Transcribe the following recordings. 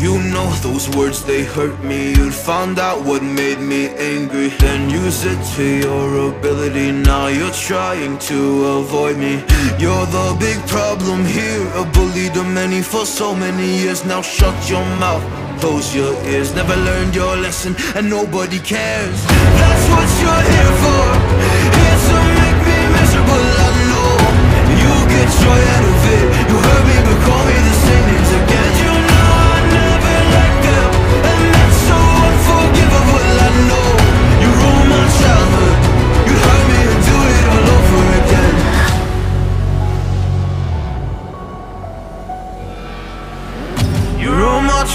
You know those words, they hurt me. You'd found out what made me angry. Then use it to your ability. Now you're trying to avoid me. You're the big problem here. A bully to many for so many years. Now shut your mouth, close your ears. Never learned your lesson and nobody cares. That's what you're here for. Here to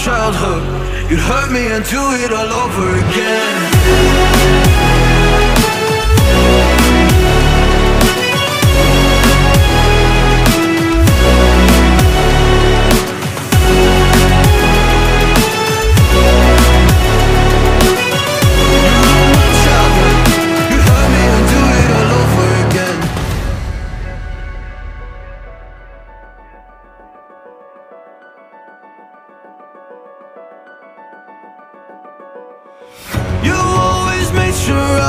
childhood. You'd hurt me and do it all over again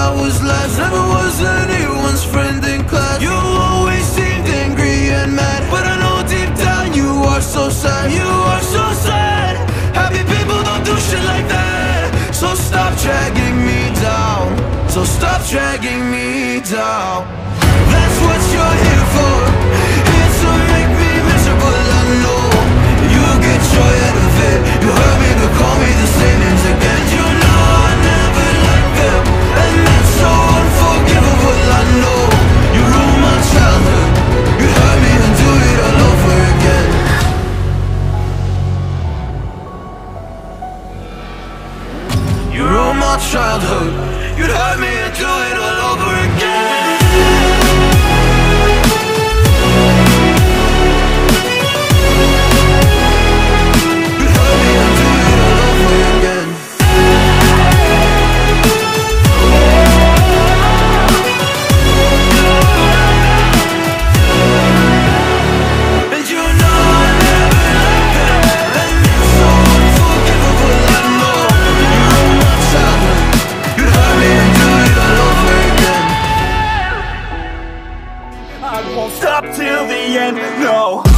I was last Never was anyone's friend in class. You always seemed angry and mad But I know deep down you are so sad. You are so sad. Happy people don't do shit like that. So stop dragging me down. So stop dragging me down my childhood. You'd have me and do it all over again end, no.